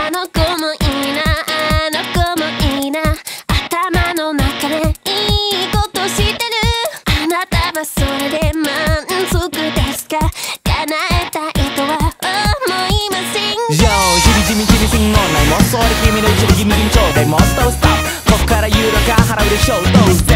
あの子もいいなあの子もいいな。頭の中でいいことしてる。あなたはそれで満足ですか？叶えたいとは思いません Yo じりじみじみすんごない。もうそれ君の一部ギミギミちょうだいもっとストップ。こっからユーロが払うでしょう当然も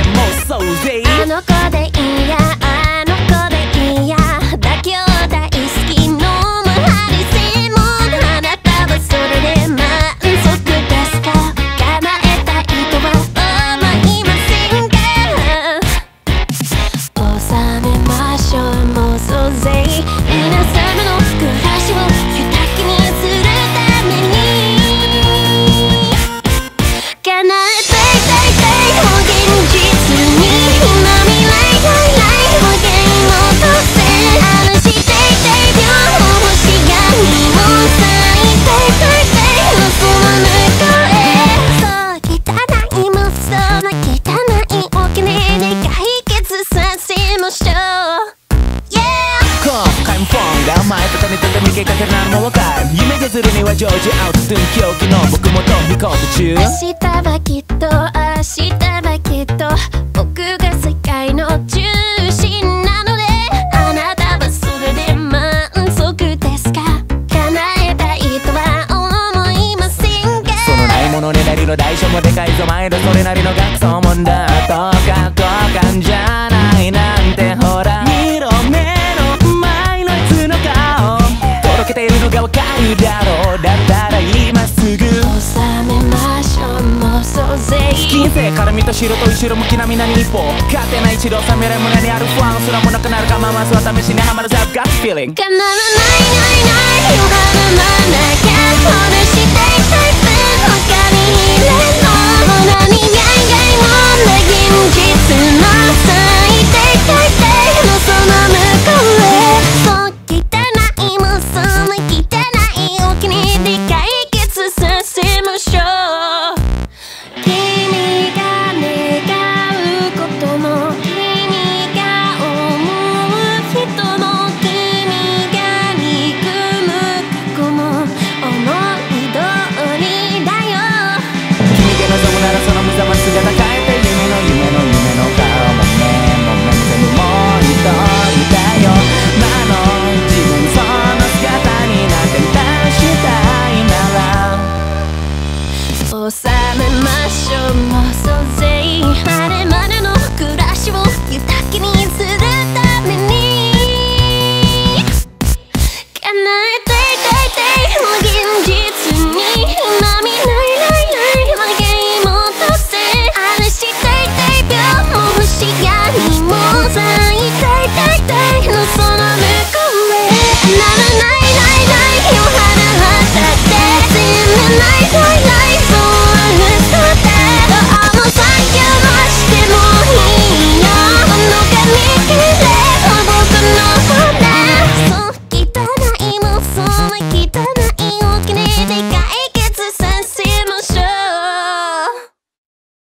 けかけ何もわかる。夢削るにはジョージアウトドゥン狂気の僕も飛び込む中。明日はきっと明日はきっと僕が世界の中心なのであなたはそれで満足ですか？叶えたいとは思いませんか？そのないものねだりの代償もでかいぞ。毎度それなりの学装問だ。とかとかんじゃそうぜ金星から見た白と後ろ向きなみなに一歩勝てない一度冷める胸にある不安すらもなくなるかままずは試しにはまる I've got feeling 叶わないないない。よ花まなきゃ「あるしていてびょうもふしやにもんさ」